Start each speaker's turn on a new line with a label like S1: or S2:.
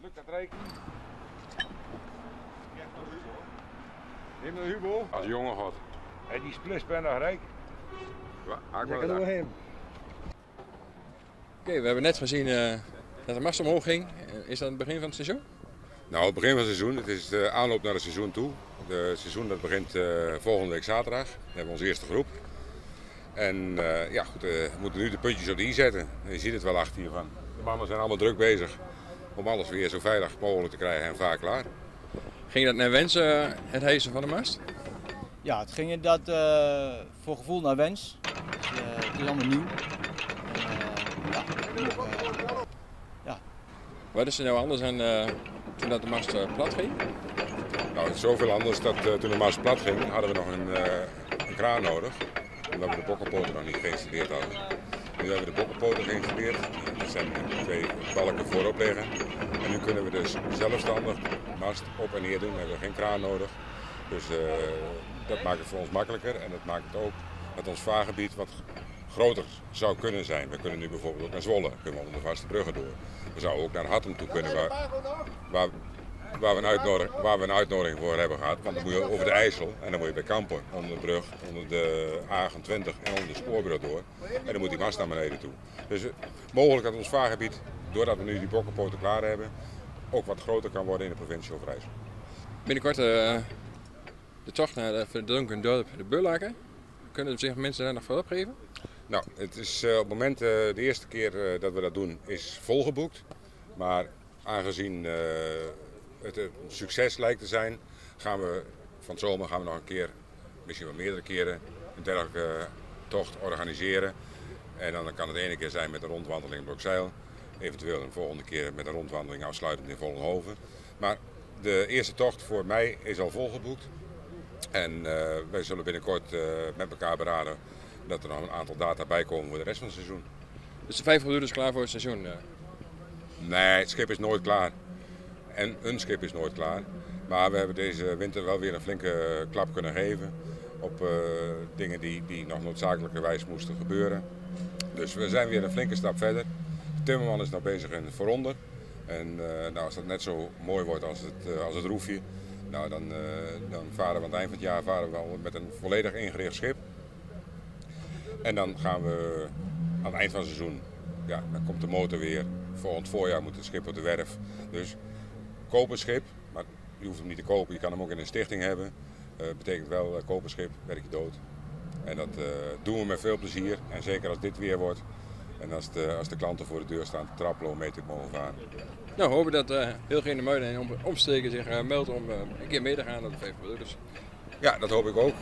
S1: Lukt dat rijken? Neem naar Hugo.
S2: Als jongen god.
S1: En die splis ben nog rijk.
S2: Ja, ik
S3: Ja,
S2: wel
S3: kan
S2: dat.
S3: er heen.
S4: Oké, we hebben net gezien eh, dat de mast omhoog ging. Eh, Is dat het begin van het seizoen?
S2: Nou, het begin van het seizoen. Het is de aanloop naar het seizoen toe. Het seizoen dat begint eh, volgende week zaterdag. We hebben onze eerste groep. En eh, ja, goed, we moeten nu de puntjes op de i zetten. Je ziet het wel achter hiervan. Mannen zijn allemaal druk bezig om alles weer zo veilig mogelijk te krijgen en vaak klaar.
S4: Ging dat naar wens, eh, het hijsen van de mast?
S5: Ja, het ging inderdaad eh voor gevoel naar wens. Dus, eh, het is allemaal nieuw. Eh, ja, eh,
S4: Wat is er nou anders dan eh, toen dat de mast plat ging?
S2: Nou, het is zoveel anders dat toen de mast plat ging, hadden we nog een, eh, een kraan nodig. Omdat we de bokkenpoten nog niet geïnstalleerd hadden. Nu hebben we de bokkenpoten geïnstalleerd. Er zijn twee balken voorop liggen. En nu kunnen we dus zelfstandig mast op en neer doen. We hebben geen kraan nodig. Dus eh, dat maakt het voor ons makkelijker. En dat maakt het ook dat ons vaargebied wat groter zou kunnen zijn. We kunnen nu bijvoorbeeld ook naar Zwolle, kunnen we onder de vaste bruggen door. We zouden ook naar Hattem toe kunnen, waar, we een uitnodiging, waar we een uitnodiging voor hebben gehad. Want dan moet je over de IJssel en dan moet je bij Kampen onder de brug, onder de A28 en onder de spoorbrug door. En dan moet die mast naar beneden toe. Dus eh, mogelijk dat ons vaargebied, doordat we nu die bokkenpoten klaar hebben, ook wat groter kan worden in de provincie Overijssel.
S4: Binnenkort eh, de tocht naar het verdronken dorp de Beurlaken. Kunnen zich mensen daar nog voor opgeven?
S2: Nou, het is eh, op het moment, eh, de eerste keer dat we dat doen, is volgeboekt. Maar aangezien het een succes lijkt te zijn, gaan we van het zomer gaan we nog een keer, misschien wel meerdere keren, een dergelijke eh, tocht organiseren. En dan kan het ene keer zijn met een rondwandeling in Blokzeil. Eventueel een volgende keer met een rondwandeling afsluitend in Vollenhoven. Maar de eerste tocht voor mei is al volgeboekt. En eh, wij zullen binnenkort eh, met elkaar beraden dat er nog een aantal data bij komen voor de rest van het seizoen.
S4: Dus de vijf is klaar voor het seizoen. eh.
S2: Nee, het schip is nooit klaar. En een schip is nooit klaar. Maar we hebben deze winter wel weer een flinke klap kunnen geven op eh, dingen die, die nog noodzakelijkerwijs moesten gebeuren. Dus we zijn weer een flinke stap verder. De timmerman is nog bezig in vooronder. En eh, nou, als dat net zo mooi wordt als het, eh, als het roefje, nou, dan, eh, dan varen we aan het eind van het jaar varen we al met een volledig ingericht schip. En dan gaan we aan het eind van het seizoen, ja, dan komt de motor weer. Volgend voorjaar moet het schip op de werf. Dus koop een schip, maar je hoeft hem niet te kopen. Je kan hem ook in een stichting hebben. Eh betekent wel, uh, koop een schip, werk je dood. En dat eh, doen we met veel plezier. En zeker als dit weer wordt. En als de, als de klanten voor de deur staan te trappelen om mee te mogen varen.
S4: Nou, hopen dat eh heel geen Muiden en om, omsteken zich eh, meldt om eh, een keer mee te gaan op de vijf Dus
S2: Ja, dat hoop ik ook.